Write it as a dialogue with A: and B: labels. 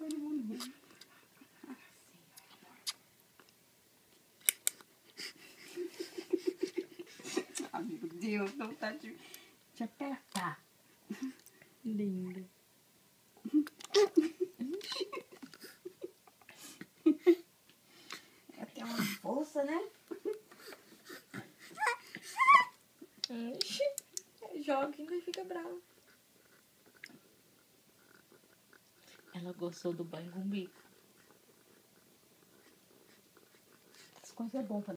A: Todo mundo rindo. Ah, meu Deus, não tá de, de apertar.
B: Linda.
A: Ela tem uma força, né?
B: Joga e fica brava. Ela gostou do banho com bico.
A: As coisas é bom pra